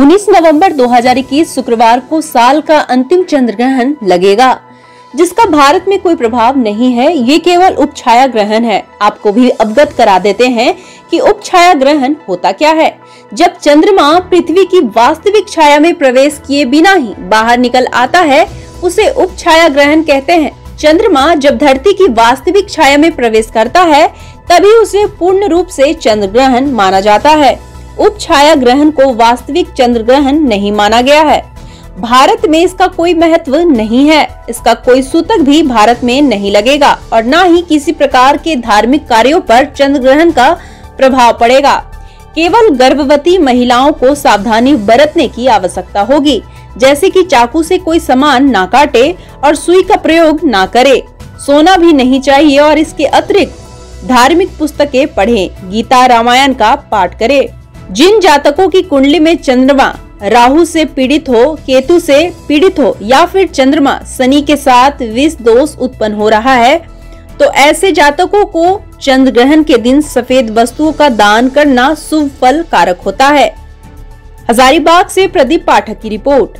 19 नवंबर 2021 शुक्रवार को साल का अंतिम चंद्र ग्रहण लगेगा, जिसका भारत में कोई प्रभाव नहीं है, ये केवल उपछाया ग्रहण है। आपको भी अवगत करा देते हैं कि उपछाया ग्रहण होता क्या है। जब चंद्रमा पृथ्वी की वास्तविक छाया में प्रवेश किए बिना ही बाहर निकल आता है, उसे उपछाया ग्रहण कहते हैं। चंद्रमा जब धरती की वास्तविक छाया में प्रवेश करता है, तभी उसे पूर्ण रूप से चंद्र ग्रहण माना जाता है। उप छाया ग्रहण को वास्तविक चंद्र ग्रहण नहीं माना गया है। भारत में इसका कोई महत्व नहीं है। इसका कोई सूतक भी भारत में नहीं लगेगा और न ही किसी प्रकार के धार्मिक कार्यों पर चंद्र ग्रहण का प्रभाव पड़ेगा। केवल गर्भवती महिलाओं को सावधानी बरतने की आवश्यकता होगी, जैसे कि चाकू से कोई सामान ना काटे और सुई का प्रयोग ना करे। सोना भी नहीं चाहिए और इसके अतिरिक्त धार्मिक पुस्तकें पढ़ें, गीता रामायण का पाठ करें। जिन जातकों की कुंडली में चंद्रमा राहु से पीड़ित हो, केतु से पीड़ित हो या फिर चंद्रमा शनि के साथ विष दोष उत्पन्न हो रहा है तो ऐसे जातकों को चंद्र ग्रहण के दिन सफ़ेद वस्तुओं का दान करना शुभ फल कारक होता है। हजारीबाग से प्रदीप पाठक की रिपोर्ट।